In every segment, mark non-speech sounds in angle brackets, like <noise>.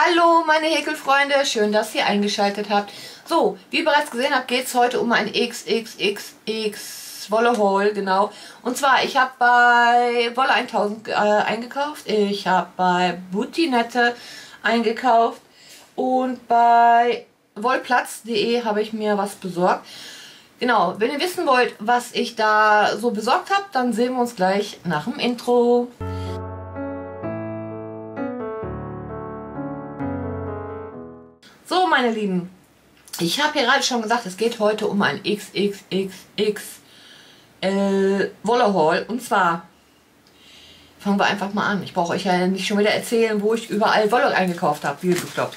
Hallo meine Häkelfreunde, schön, dass ihr eingeschaltet habt. So, wie ihr bereits gesehen habt, geht es heute um ein XXXX Wolle Haul, genau. Und zwar, ich habe bei Wolle 1000 äh, eingekauft, ich habe bei Boutinette eingekauft und bei wollplatz.de habe ich mir was besorgt. Genau, wenn ihr wissen wollt, was ich da so besorgt habe, dann sehen wir uns gleich nach dem Intro. Meine Lieben, ich habe hier gerade schon gesagt, es geht heute um ein XXXXL Wolle Haul. Und zwar fangen wir einfach mal an. Ich brauche euch ja nicht schon wieder erzählen, wo ich überall Wolle eingekauft habe, wie bekloppt.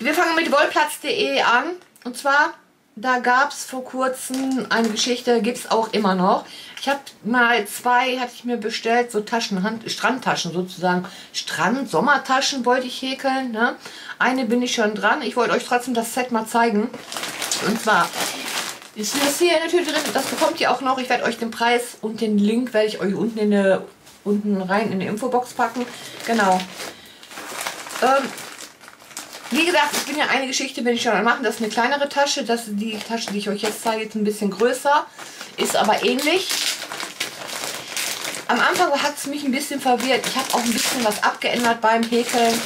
Wir fangen mit wollplatz.de an. Und zwar, da gab es vor kurzem eine Geschichte, gibt es auch immer noch. Ich habe mal zwei, hatte ich mir bestellt, so Taschen, Hand, Strandtaschen sozusagen. Strand-Sommertaschen wollte ich häkeln. Ne? Eine bin ich schon dran. Ich wollte euch trotzdem das Set mal zeigen. Und zwar ist das hier Tüte drin. Das bekommt ihr auch noch. Ich werde euch den Preis und den Link werde ich euch unten in der unten rein in die Infobox packen. Genau. Ähm, wie gesagt, ich bin ja eine Geschichte, bin ich schon am machen. Das ist eine kleinere Tasche. Das ist die Tasche, die ich euch jetzt zeige, jetzt ein bisschen größer. Ist aber ähnlich. Am Anfang hat es mich ein bisschen verwirrt. Ich habe auch ein bisschen was abgeändert beim Häkeln,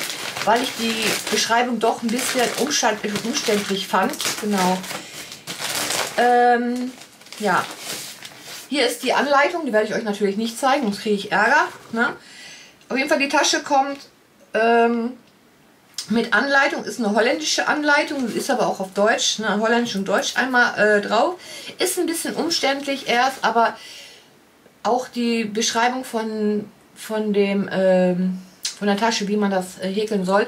weil ich die Beschreibung doch ein bisschen umständlich fand. Genau. Ähm, ja. Hier ist die Anleitung. Die werde ich euch natürlich nicht zeigen, sonst kriege ich Ärger. Ne? Auf jeden Fall, die Tasche kommt ähm, mit Anleitung. Ist eine holländische Anleitung, ist aber auch auf Deutsch. Ne? Holländisch und Deutsch einmal äh, drauf. Ist ein bisschen umständlich erst, aber auch die Beschreibung von, von, dem, ähm, von der Tasche, wie man das äh, häkeln soll,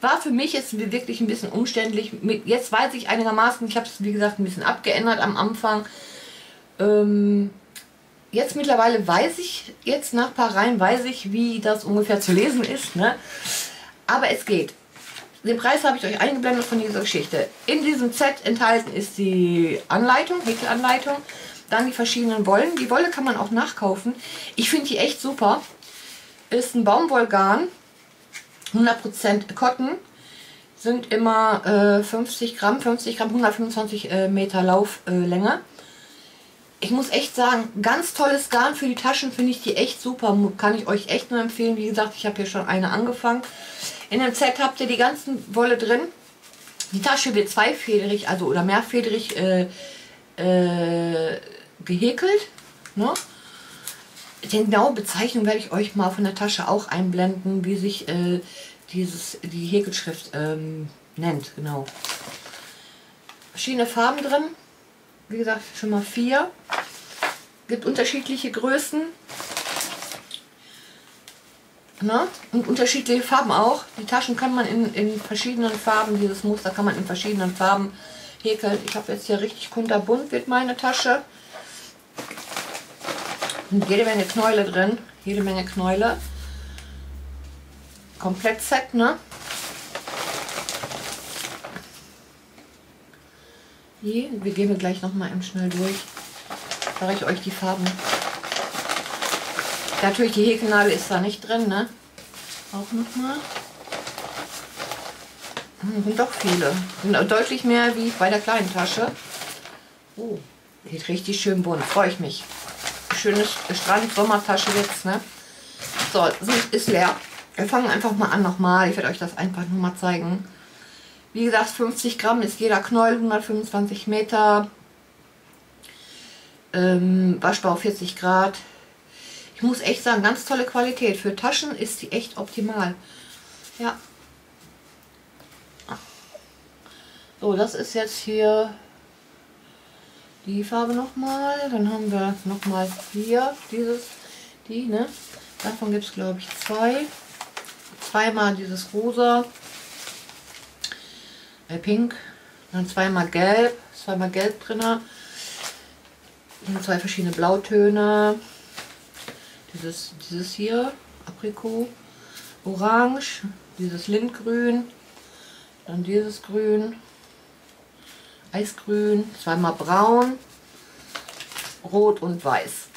war für mich jetzt wirklich ein bisschen umständlich. Jetzt weiß ich einigermaßen, ich habe es wie gesagt ein bisschen abgeändert am Anfang. Ähm, jetzt mittlerweile weiß ich, jetzt nach ein paar Reihen weiß ich, wie das ungefähr zu lesen ist. Ne? Aber es geht. Den Preis habe ich euch eingeblendet von dieser Geschichte. In diesem Set enthalten ist die Anleitung, Häkelanleitung, dann die verschiedenen Wollen. Die Wolle kann man auch nachkaufen. Ich finde die echt super. Ist ein Baumwollgarn, 100% Cotton. Sind immer äh, 50 Gramm, 50 Gramm, 125 äh, Meter Lauflänge. Äh, ich muss echt sagen, ganz tolles Garn für die Taschen, finde ich die echt super. Kann ich euch echt nur empfehlen. Wie gesagt, ich habe hier schon eine angefangen. In dem Set habt ihr die ganzen Wolle drin. Die Tasche wird zweifederig, also oder mehrfederig äh, äh, gehäkelt. Ne? Die genaue Bezeichnung werde ich euch mal von der Tasche auch einblenden, wie sich äh, dieses, die Häkelschrift ähm, nennt. Genau. Verschiedene Farben drin. Wie gesagt, schon mal vier. Gibt unterschiedliche Größen. Ne? Und unterschiedliche Farben auch. Die Taschen kann man in, in verschiedenen Farben, dieses Muster kann man in verschiedenen Farben häkeln. Ich habe jetzt hier richtig kunterbunt wird meine Tasche. Und jede Menge Knäule drin. Jede Menge Knäule. Komplett Set, ne? Hier, wir gehen gleich noch mal schnell durch. Sage ich euch die Farben. Natürlich, die Häkelnadel ist da nicht drin, ne? Auch nochmal. Hm, sind doch viele. Sind deutlich mehr wie bei der kleinen Tasche. Oh, sieht richtig schön bunt. Freue ich mich. Schönes Strand-Sommertasche jetzt, ne? So, ist leer. Wir fangen einfach mal an nochmal. Ich werde euch das einfach nur mal zeigen. Wie gesagt, 50 Gramm ist jeder Knäuel, 125 Meter. Ähm, Waschbau 40 Grad. Ich muss echt sagen, ganz tolle Qualität. Für Taschen ist die echt optimal. Ja. So, das ist jetzt hier die Farbe nochmal. Dann haben wir nochmal hier dieses, die, ne? Davon gibt es glaube ich zwei. Zweimal dieses rosa. Äh, pink. Dann zweimal gelb. Zweimal gelb drin. Zwei verschiedene Blautöne. Dieses, dieses hier, Aprikot, Orange, dieses Lindgrün, dann dieses Grün, Eisgrün, zweimal Braun, Rot und Weiß.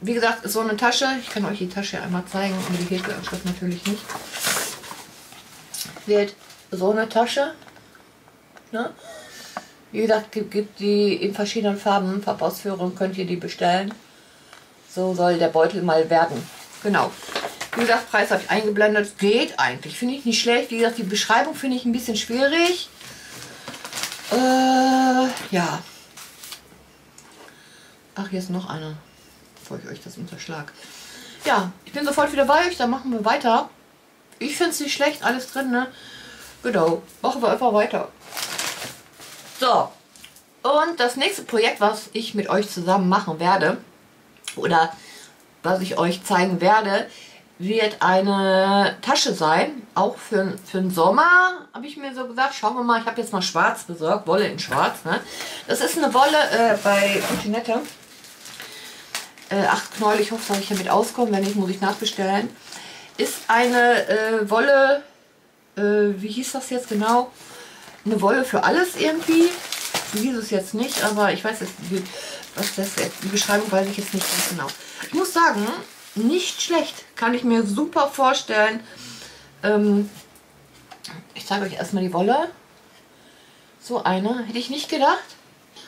Wie gesagt, ist so eine Tasche. Ich kann euch die Tasche einmal zeigen, aber die Häkelanschrift natürlich nicht. wird so eine Tasche. Ne? Wie gesagt, gibt die in verschiedenen Farben, Farbausführungen, könnt ihr die bestellen. So soll der Beutel mal werden. Genau. Wie gesagt, Preis habe ich eingeblendet. Geht eigentlich. Finde ich nicht schlecht. Wie gesagt, die Beschreibung finde ich ein bisschen schwierig. Äh, ja. Ach, hier ist noch einer. Bevor ich euch das unterschlag. Ja, ich bin sofort wieder bei euch. Dann machen wir weiter. Ich finde es nicht schlecht. Alles drin, ne? Genau. Machen wir einfach weiter. So. Und das nächste Projekt, was ich mit euch zusammen machen werde, oder was ich euch zeigen werde, wird eine Tasche sein, auch für, für den Sommer, habe ich mir so gesagt. Schauen wir mal, ich habe jetzt mal schwarz besorgt, Wolle in schwarz. Ne? Das ist eine Wolle äh, bei Continette. Äh, acht Knäuel, ich hoffe, dass ich damit auskomme, wenn nicht, muss ich nachbestellen. Ist eine äh, Wolle, äh, wie hieß das jetzt genau? Eine Wolle für alles irgendwie. Wie hieß es jetzt nicht, aber ich weiß jetzt, was das die Beschreibung weiß ich jetzt nicht ganz genau. Ich muss sagen, nicht schlecht. Kann ich mir super vorstellen. Ähm, ich zeige euch erstmal die Wolle. So eine. Hätte ich nicht gedacht.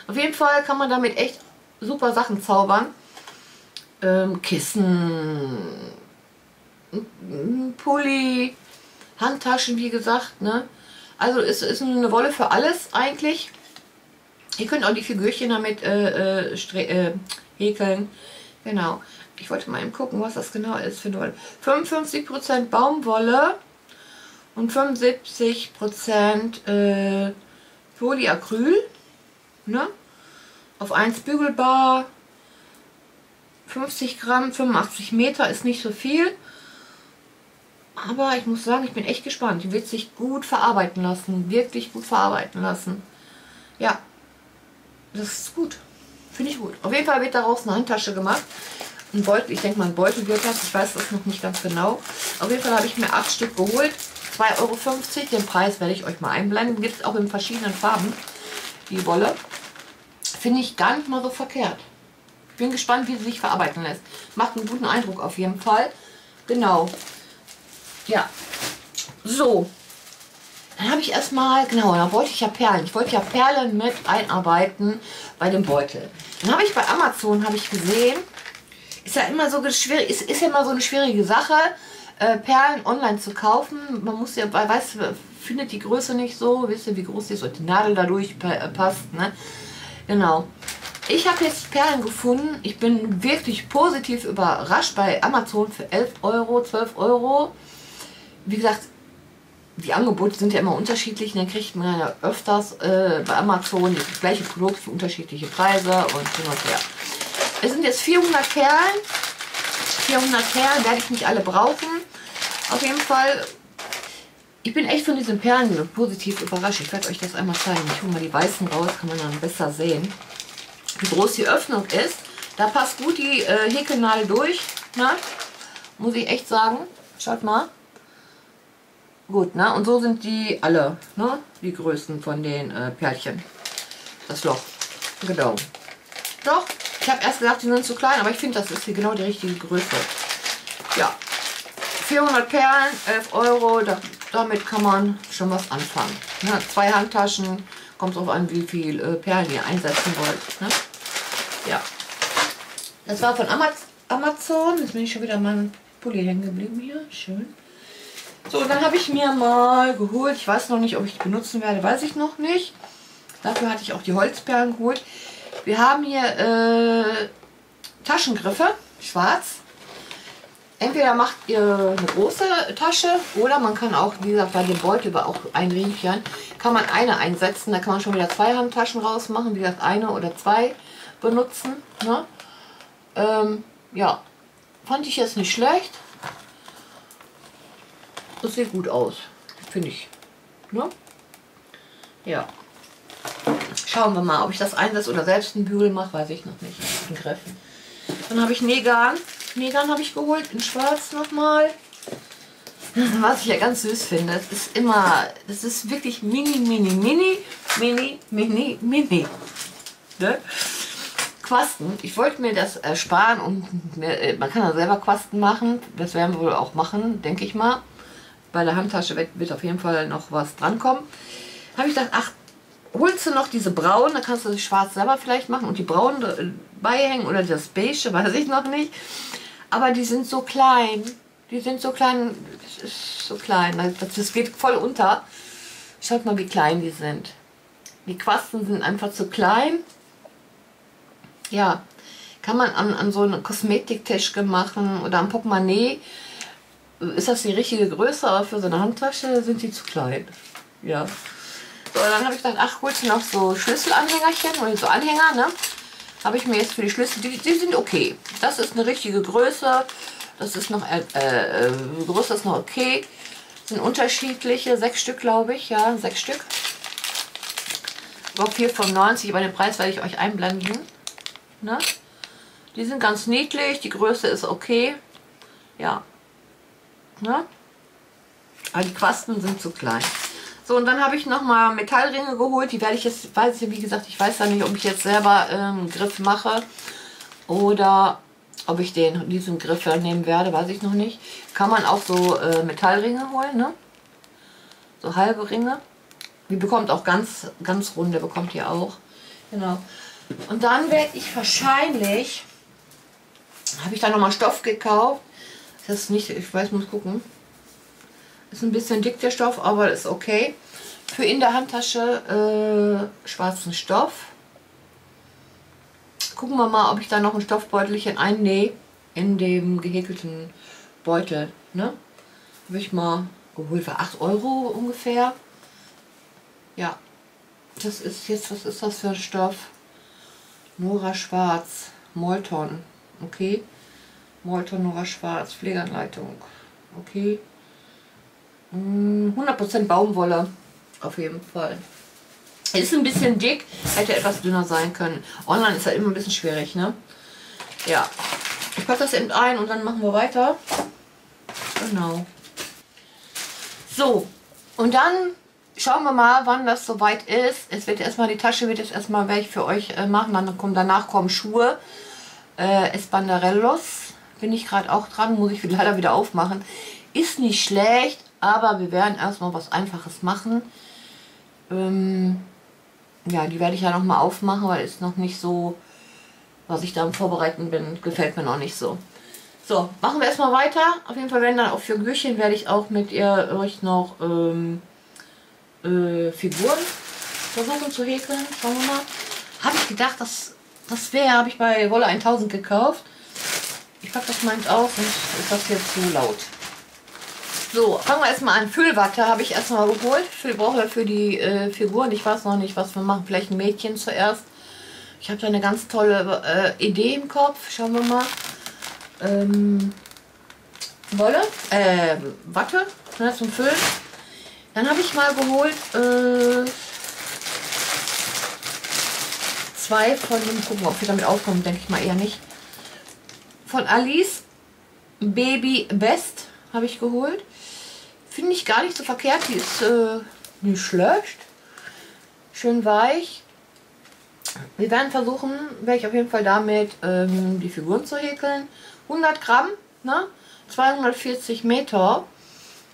Auf jeden Fall kann man damit echt super Sachen zaubern. Ähm, Kissen, Pulli, Handtaschen, wie gesagt. Ne? Also es ist eine Wolle für alles eigentlich. Ihr könnt auch die Figürchen damit äh, äh, äh häkeln. Genau. Ich wollte mal eben gucken, was das genau ist für Wolle. 55% Baumwolle und 75% äh, Polyacryl. Ne? Auf 1 bügelbar. 50 Gramm, 85 Meter ist nicht so viel. Aber ich muss sagen, ich bin echt gespannt. Die wird sich gut verarbeiten lassen. Wirklich gut verarbeiten lassen. Ja, das ist gut. Finde ich gut. Auf jeden Fall wird daraus eine Handtasche gemacht. Ein Beutel, ich denke mal ein Beutel wird das. Ich weiß das noch nicht ganz genau. Auf jeden Fall habe ich mir acht Stück geholt. 2,50 Euro. Den Preis werde ich euch mal einblenden. Gibt es auch in verschiedenen Farben. Die Wolle. Finde ich gar nicht mal so verkehrt. Bin gespannt, wie sie sich verarbeiten lässt. Macht einen guten Eindruck auf jeden Fall. Genau. Ja. So. Dann habe ich erstmal, genau, da wollte ich ja Perlen. Ich wollte ja Perlen mit einarbeiten bei dem Beutel. Dann habe ich bei Amazon, habe ich gesehen, ist ja immer so schwierig, ist, ist ja immer so eine schwierige Sache, äh, Perlen online zu kaufen. Man muss ja, weiß, findet die Größe nicht so, wisst ihr, wie groß die ist und die Nadel dadurch äh, passt, ne? Genau. Ich habe jetzt Perlen gefunden. Ich bin wirklich positiv überrascht bei Amazon für 11 Euro, 12 Euro. Wie gesagt, die Angebote sind ja immer unterschiedlich. Dann kriegt man ja öfters äh, bei Amazon das gleiche Produkt für unterschiedliche Preise und hin und her. Es sind jetzt 400 Perlen. 400 Perlen werde ich nicht alle brauchen. Auf jeden Fall, ich bin echt von diesen Perlen positiv überrascht. Ich werde euch das einmal zeigen. Ich hole mal die weißen raus, kann man dann besser sehen, wie groß die Öffnung ist. Da passt gut die äh, Häkelnadel durch. Ne? Muss ich echt sagen. Schaut mal. Gut, ne? Und so sind die alle, ne? Die Größen von den äh, Perlchen. Das Loch. Genau. Doch, ich habe erst gedacht, die sind zu klein, aber ich finde, das ist hier genau die richtige Größe. Ja. 400 Perlen, 11 Euro, da, damit kann man schon was anfangen. Ne? Zwei Handtaschen, kommt drauf an, wie viel äh, Perlen ihr einsetzen wollt. Ne? Ja. Das war von Amazon. Jetzt bin ich schon wieder meinem Pulli hängen geblieben hier. Schön. So, dann habe ich mir mal geholt, ich weiß noch nicht, ob ich die benutzen werde, weiß ich noch nicht. Dafür hatte ich auch die Holzperlen geholt. Wir haben hier äh, Taschengriffe, schwarz. Entweder macht ihr eine große Tasche oder man kann auch, wie gesagt, bei dem Beutel auch ein Riechchen, kann man eine einsetzen. Da kann man schon wieder zwei Handtaschen rausmachen, wie gesagt, eine oder zwei benutzen. Ne? Ähm, ja, fand ich jetzt nicht schlecht. Das sieht gut aus, finde ich. Ne? Ja. Schauen wir mal, ob ich das einsetze oder selbst einen Bügel mache, weiß ich noch nicht. In Griffen. Dann habe ich Negan. Negan habe ich geholt, in schwarz nochmal. Was ich ja ganz süß finde, das ist immer, das ist wirklich mini, mini, mini, mini, mini, mini. Ne? Quasten. Ich wollte mir das ersparen und mir, äh, man kann ja selber Quasten machen. Das werden wir wohl auch machen, denke ich mal. Bei der Handtasche wird, auf jeden Fall noch was drankommen. Habe ich gedacht, ach, holst du noch diese braunen, da kannst du das schwarz selber vielleicht machen und die braunen beihängen oder das beige, <laughs> weiß ich noch nicht. Aber die sind so klein, die sind so klein, so klein, das, geht voll unter. Schaut mal, wie klein die sind. Die Quasten sind einfach zu klein. Ja, kann man an, an so eine Kosmetiktäschke machen oder am Portemonnaie. Ist das die richtige Größe, aber für so eine Handtasche sind die zu klein. Ja. So, dann habe ich gedacht, ach, du noch so Schlüsselanhängerchen oder so Anhänger, ne? Habe ich mir jetzt für die Schlüssel, die, die sind okay. Das ist eine richtige Größe. Das ist noch, äh, äh, Größe ist noch okay. Sind unterschiedliche, sechs Stück glaube ich, ja, sechs Stück. War 4,95, aber den Preis werde ich euch einblenden. Ne? Die sind ganz niedlich, die Größe ist okay. Ja. Ne? Aber die Quasten sind zu klein. So, und dann habe ich nochmal Metallringe geholt. Die werde ich jetzt, weiß ich, wie gesagt, ich weiß ja nicht, ob ich jetzt selber ähm, Griff mache oder ob ich den, diesen Griff nehmen werde, weiß ich noch nicht. Kann man auch so äh, Metallringe holen, ne? So halbe Ringe. Die bekommt auch ganz, ganz runde, bekommt ihr auch. Genau. Und dann werde ich wahrscheinlich, habe ich da nochmal Stoff gekauft. Das ist nicht, ich weiß, muss gucken. Ist ein bisschen dick der Stoff, aber ist okay. Für in der Handtasche äh, schwarzen Stoff. Gucken wir mal, ob ich da noch ein Stoffbeutelchen einnähe in dem gehäkelten Beutel. Ne? Habe ich mal geholt für 8 Euro ungefähr. Ja, das ist jetzt, was ist das für ein Stoff? Nora Schwarz, Molton, okay. Molton Nora Schwarz, Pflegeanleitung, okay. 100% hm, Baumwolle, auf jeden Fall. Ist ein bisschen dick, hätte etwas dünner sein können. Online ist halt immer ein bisschen schwierig, ne? Ja. Ich packe das eben ein und dann machen wir weiter. Genau. So, und dann schauen wir mal, wann das soweit ist. Es wird erstmal, die Tasche wird jetzt erstmal welche für euch äh, machen. Dann kommen, danach kommen Schuhe. Äh, Espandarellos bin ich gerade auch dran, muss ich <laughs> leider wieder aufmachen. Ist nicht schlecht, aber wir werden erstmal was Einfaches machen. Ähm, ja, die werde ich ja nochmal aufmachen, weil es noch nicht so, was ich da am Vorbereiten bin, gefällt mir noch nicht so. So, machen wir erstmal weiter. Auf jeden Fall werden dann auch Figürchen werde ich auch mit ihr euch noch ähm, äh, Figuren versuchen zu häkeln. Schauen wir mal. Habe ich gedacht, das, das wäre, habe ich bei Wolle 1000 gekauft. Ich packe das meins auf und ist das jetzt zu laut. So, fangen wir erstmal an. Füllwatte habe ich erstmal geholt. Ich brauche für die äh, Figuren. Ich weiß noch nicht, was wir machen. Vielleicht ein Mädchen zuerst. Ich habe da eine ganz tolle äh, Idee im Kopf. Schauen wir mal. Ähm, Wolle, äh, Watte ne, zum Füllen. Dann habe ich mal geholt äh, zwei von dem, gucken, ob wir damit aufkommen, denke ich mal eher nicht. Von Alice Baby Best habe ich geholt. Finde ich gar nicht so verkehrt. Die ist äh, nicht schlecht. Schön weich. Wir werden versuchen, werde ich auf jeden Fall damit ähm, die Figuren zu häkeln. 100 Gramm, ne? 240 Meter.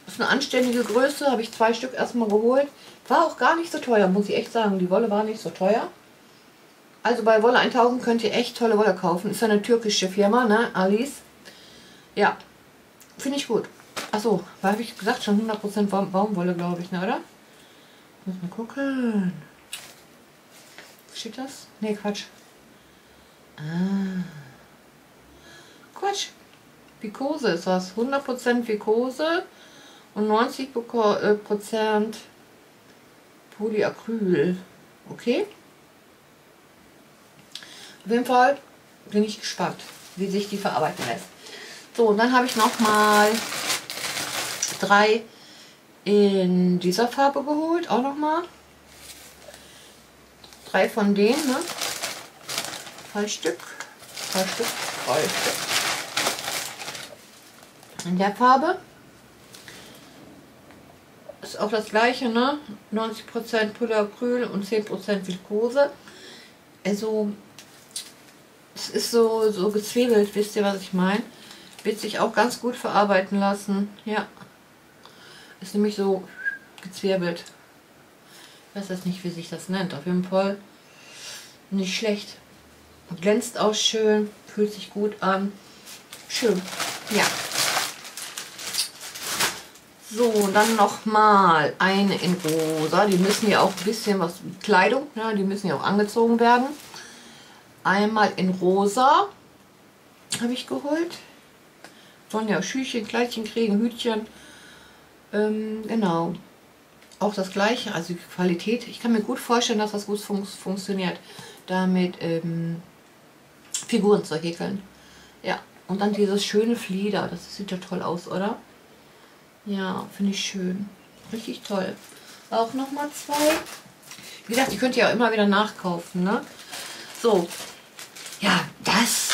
Ist eine anständige Größe, habe ich zwei Stück erstmal geholt. War auch gar nicht so teuer, muss ich echt sagen. Die Wolle war nicht so teuer. Also bei Wolle 1000 könnt ihr echt tolle Wolle kaufen. Ist eine türkische Firma, ne? Alice. Ja, finde ich gut. Achso, habe ich gesagt, schon 100% Baum Baumwolle, glaube ich, ne, oder? Muss mal gucken. Steht das? Ne, Quatsch. Ah. Quatsch. Vikose ist das. 100% Vikose und 90% äh, Polyacryl. Okay? Auf jeden Fall bin ich gespannt, wie sich die verarbeiten lässt. So, und dann habe ich noch mal drei in dieser Farbe geholt, auch noch mal. Drei von denen, ne? Drei Stück, drei Stück, drei Stück. In der Farbe ist auch das gleiche, ne? 90% Polyacryl und 10% Viskose. Also, ist so, so gezwiebelt, wisst ihr, was ich meine? Wird sich auch ganz gut verarbeiten lassen, ja. Ist nämlich so gezwirbelt. Ich weiß jetzt nicht, wie sich das nennt. Auf jeden Fall nicht schlecht. Glänzt auch schön, fühlt sich gut an. Schön, ja. So, dann noch mal eine in rosa. Die müssen ja auch ein bisschen was, Kleidung, ne? die müssen ja auch angezogen werden. Einmal in rosa habe ich geholt. Sollen ja Schüchchen, Kleidchen kriegen, Hütchen. Ähm, genau. Auch das gleiche, also die Qualität. Ich kann mir gut vorstellen, dass das gut fun funktioniert, damit ähm, Figuren zu häkeln. Ja, und dann dieses schöne Flieder. Das sieht ja toll aus, oder? Ja, finde ich schön. Richtig toll. Auch nochmal zwei. Wie gesagt, die könnt ihr ja immer wieder nachkaufen, ne? So. Ja, das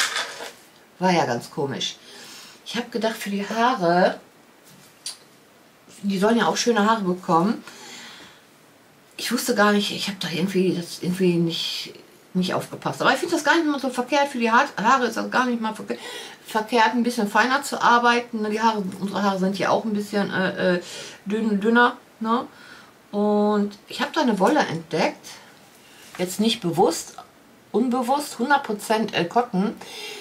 war ja ganz komisch. Ich habe gedacht, für die Haare, die sollen ja auch schöne Haare bekommen. Ich wusste gar nicht, ich habe da irgendwie das irgendwie nicht, nicht aufgepasst. Aber ich finde das gar nicht mal so verkehrt. Für die Haare ist das gar nicht mal verkehrt ein bisschen feiner zu arbeiten. Die Haare, unsere Haare sind ja auch ein bisschen äh, äh, dünn, dünner. Ne? Und ich habe da eine Wolle entdeckt. Jetzt nicht bewusst, unbewusst, 100% El Cotton.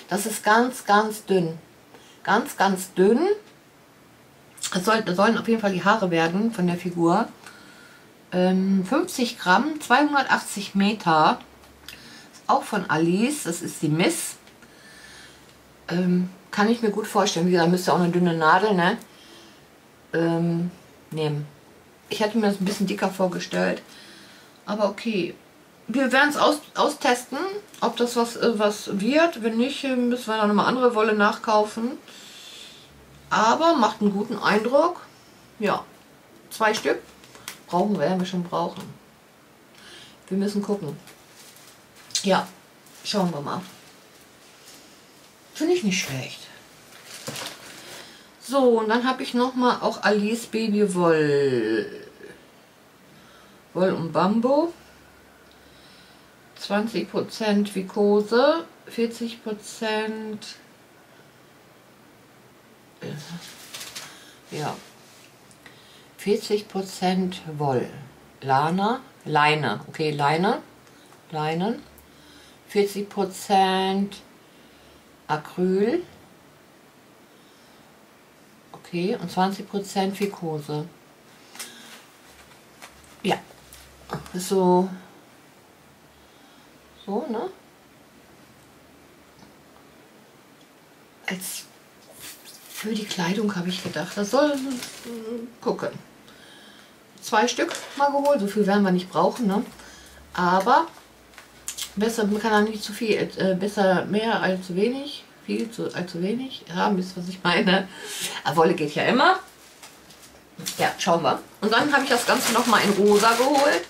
Das ist ganz, ganz dünn. Ganz, ganz dünn. Das, soll, sollen auf jeden Fall die Haare werden von der Figur. Ähm, 50 Gramm, 280 Meter. Ist auch von Alice. Das ist die Miss. Ähm, kann ich mir gut vorstellen. Wie gesagt, müsste auch eine dünne Nadel ne? Ähm, nehmen. Ich hätte mir das ein bisschen dicker vorgestellt. Aber okay. Wir werden es aus, austesten, ob das was, äh, was wird. Wenn nicht, äh, müssen wir dann eine andere Wolle nachkaufen. Aber macht einen guten Eindruck. Ja, zwei Stück brauchen wir, werden wir schon brauchen. Wir müssen gucken. Ja, schauen wir mal. Finde ich nicht schlecht. So, und dann habe ich noch mal auch Alice Baby Woll. Woll und Bambo. 20% Vikose, 40% ja 40% Woll. Lana, Leine, okay, Leine, Leinen. 40% Acryl. Okay, und 20% Vikose. Ja, so, so, ne? Als für die Kleidung habe ich gedacht, das soll gucken. Zwei Stück mal geholt, so viel werden wir nicht brauchen, ne? Aber Besser, man kann auch nicht zu viel, äh, besser mehr als zu wenig, viel zu, als wenig. Haben ist, was ich meine. Aber Wolle geht ja immer. Ja, schauen wir. Und dann habe ich das Ganze nochmal in rosa geholt.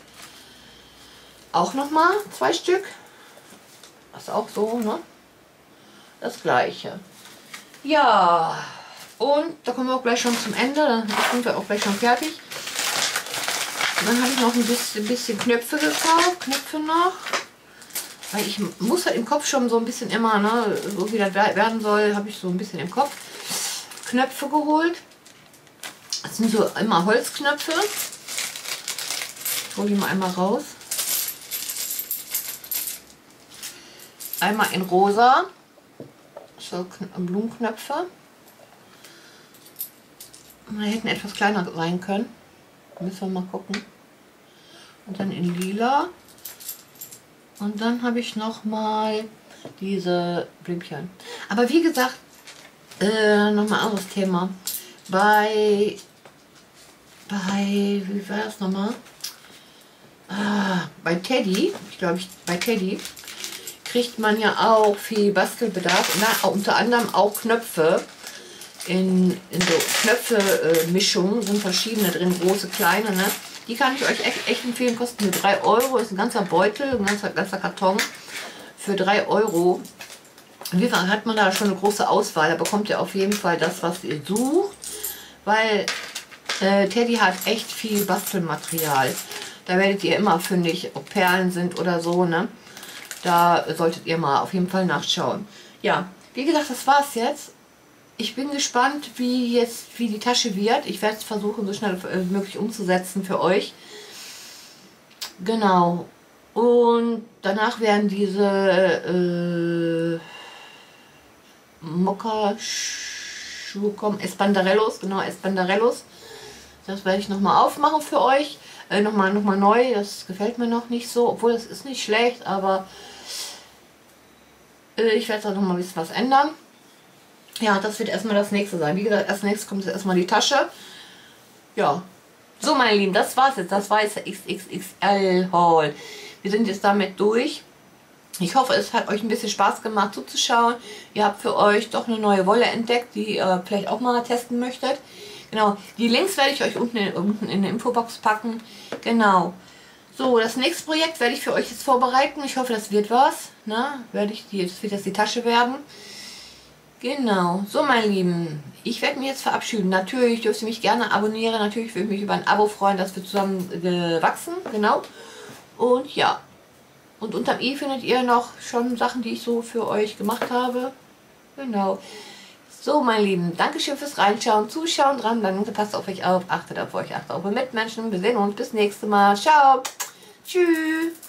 Auch nochmal zwei Stück. Das ist auch so, ne? Das gleiche. Ja, und da kommen wir auch gleich schon zum Ende. Dann sind wir auch gleich schon fertig. Dann habe ich noch ein bisschen, bisschen Knöpfe gekauft. Knöpfe noch. Weil ich muss halt im Kopf schon so ein bisschen immer, ne, so wie das werden soll, habe ich so ein bisschen im Kopf Knöpfe geholt. Das sind so immer Holzknöpfe. Ich hole die mal einmal raus. Einmal in rosa. So Blumenknöpfe. Da hätten etwas kleiner sein können. Müssen wir mal gucken. Und dann in lila. Und dann habe ich noch mal diese Blümchen. Aber wie gesagt, äh, nochmal anderes Thema. Bei, bei, wie war das nochmal? Ah, bei Teddy, ich glaube, ich, bei Teddy kriegt man ja auch viel Bastelbedarf. Na, unter anderem auch Knöpfe. In, in so Knöpfe-Mischungen äh, sind verschiedene drin, große, kleine. Ne? Die kann ich euch echt, echt empfehlen. Kosten nur 3 Euro. Ist ein ganzer Beutel, ein ganzer, ganzer Karton für 3 Euro. Fall hat man da schon eine große Auswahl. Da bekommt ihr auf jeden Fall das, was ihr sucht. Weil äh, Teddy hat echt viel Bastelmaterial. Da werdet ihr immer fündig, ob Perlen sind oder so. ne? Da solltet ihr mal auf jeden Fall nachschauen. Ja, wie gesagt, das war es jetzt. ich bin gespannt, wie jetzt, wie die Tasche wird. Ich werde es versuchen, so schnell wie möglich umzusetzen für euch. Genau. Und danach werden diese äh, Mokka-Schuhe kommen. Espandarellos, genau, Espandarellos. Das werde ich nochmal aufmachen für euch. Äh, nochmal noch mal neu. Das gefällt mir noch nicht so. Obwohl, das ist nicht schlecht, aber äh, ich werde da nochmal ein bisschen was ändern. Ja, das wird erstmal das nächste sein. Wie gesagt, als nächstes kommt jetzt erstmal die Tasche. Ja. So, meine Lieben, das war's jetzt. Das war jetzt der XXXL Haul. Wir sind jetzt damit durch. Ich hoffe, es hat euch ein bisschen Spaß gemacht zuzuschauen. Ihr habt für euch doch eine neue Wolle entdeckt, die ihr vielleicht auch mal testen möchtet. Genau, die Links werde ich euch unten in, unten in der Infobox packen. Genau. So, das nächste Projekt werde ich für euch jetzt vorbereiten. Ich hoffe, das wird was. Ne? Werde ich die, das wird jetzt die Tasche werden. Genau. So, meine Lieben, ich werde mich jetzt verabschieden. Natürlich dürft ihr mich gerne abonnieren. Natürlich würde ich mich über ein Abo freuen, dass wir zusammen gewachsen. Genau. Und ja. Und unterm i findet ihr noch schon Sachen, die ich so für euch gemacht habe. Genau. So, meine Lieben, Dankeschön fürs Reinschauen, Zuschauen, dran, dann passt auf euch auf, achtet auf euch, achtet auf eure Mitmenschen. Wir sehen uns bis nächste Mal. Ciao. Tschüss.